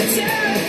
Yeah.